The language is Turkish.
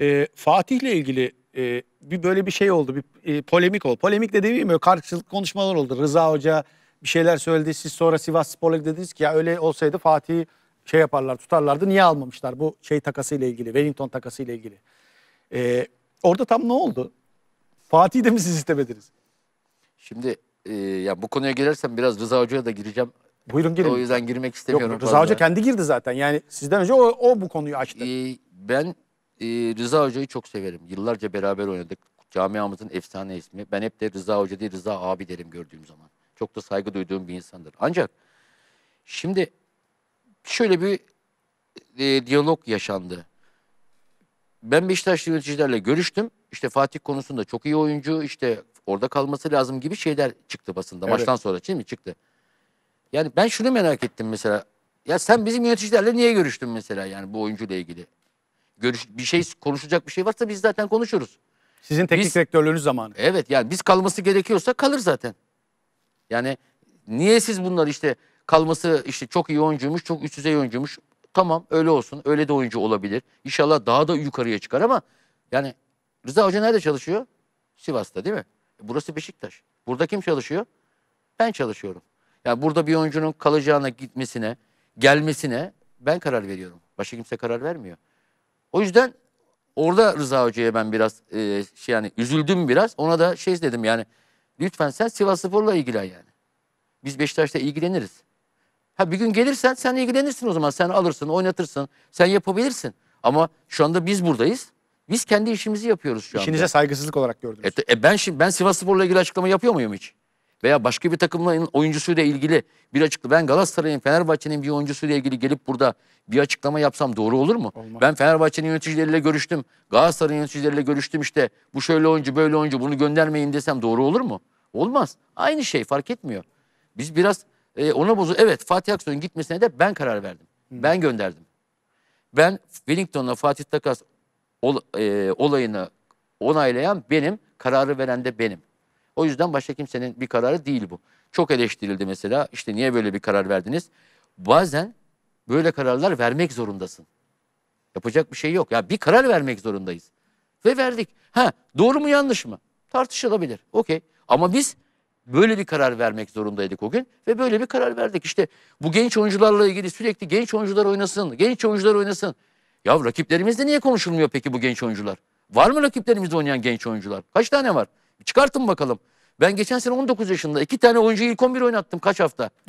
Ee, Fatih'le ilgili e, bir böyle bir şey oldu. Bir e, polemik oldu. Polemik de demeyeyim mi? Karşılıklı konuşmalar oldu. Rıza Hoca bir şeyler söyledi. Siz sonra Sivas Spor'la dediniz ki ya öyle olsaydı Fatih'i şey yaparlar, tutarlardı. Niye almamışlar bu şey takasıyla ilgili, Wellington takasıyla ilgili? Ee, orada tam ne oldu? Fatih'i de mi siz istemediniz? Şimdi e, ya bu konuya girersem biraz Rıza Hoca'ya da gireceğim. Buyurun girin. O yüzden girmek istemiyorum Yok, Rıza fazla. Hoca kendi girdi zaten. Yani sizden önce o, o bu konuyu açtı. Ee, ben e, Rıza Hoca'yı çok severim. Yıllarca beraber oynadık. Camiamızın efsane ismi. Ben hep de Rıza Hoca değil Rıza abi derim gördüğüm zaman. Çok da saygı duyduğum bir insandır. Ancak şimdi şöyle bir e, diyalog yaşandı. Ben Beşiktaşlı yöneticilerle görüştüm. İşte Fatih konusunda çok iyi oyuncu, işte orada kalması lazım gibi şeyler çıktı basında. Evet. Maçtan sonra değil mi çıktı? Yani ben şunu merak ettim mesela. Ya sen bizim yöneticilerle niye görüştün mesela yani bu oyuncuyla ilgili? Görüş, bir şey konuşacak bir şey varsa biz zaten konuşuruz. Sizin teknik Biz- direktörlüğünüz zamanı. Evet yani biz kalması gerekiyorsa kalır zaten. Yani niye siz bunlar işte kalması işte çok iyi oyuncuymuş, çok üst düzey oyuncuymuş. Tamam öyle olsun. Öyle de oyuncu olabilir. İnşallah daha da yukarıya çıkar ama yani Rıza Hoca nerede çalışıyor? Sivas'ta değil mi? Burası Beşiktaş. Burada kim çalışıyor? Ben çalışıyorum. Yani burada bir oyuncunun kalacağına, gitmesine, gelmesine ben karar veriyorum. Başka kimse karar vermiyor. O yüzden orada Rıza Hoca'ya ben biraz e, şey yani üzüldüm biraz. Ona da şey dedim yani lütfen sen Sivas Spor'la ilgilen yani. Biz Beşiktaş'ta ilgileniriz. Ha bir gün gelirsen sen ilgilenirsin o zaman. Sen alırsın, oynatırsın. Sen yapabilirsin. Ama şu anda biz buradayız. Biz kendi işimizi yapıyoruz şu anda. İşinize saygısızlık olarak gördünüz. E, e, ben şimdi ben Sivas Spor'la ilgili açıklama yapıyor muyum hiç? Veya başka bir takımın oyuncusuyla ilgili bir açıklama. Ben Galatasaray'ın, Fenerbahçe'nin bir oyuncusuyla ilgili gelip burada bir açıklama yapsam doğru olur mu? Olmaz. Ben Fenerbahçe'nin yöneticileriyle görüştüm. Galatasaray'ın yöneticileriyle görüştüm işte. Bu şöyle oyuncu, böyle oyuncu bunu göndermeyin desem doğru olur mu? Olmaz. Aynı şey fark etmiyor. Biz biraz e, ona bozu. Evet Fatih Aksoy'un gitmesine de ben karar verdim. Ben gönderdim. Ben Wellington'la Fatih Takas ol- e, olayını onaylayan benim, kararı veren de benim. O yüzden başka kimsenin bir kararı değil bu. Çok eleştirildi mesela. İşte niye böyle bir karar verdiniz? Bazen böyle kararlar vermek zorundasın. Yapacak bir şey yok. Ya bir karar vermek zorundayız. Ve verdik. Ha doğru mu yanlış mı? Tartışılabilir. Okey. Ama biz böyle bir karar vermek zorundaydık o gün ve böyle bir karar verdik. İşte bu genç oyuncularla ilgili sürekli genç oyuncular oynasın, genç oyuncular oynasın. Ya rakiplerimizde niye konuşulmuyor peki bu genç oyuncular? Var mı rakiplerimizde oynayan genç oyuncular? Kaç tane var? Çıkartın bakalım. Ben geçen sene 19 yaşında iki tane oyuncuyu ilk 11 oynattım kaç hafta?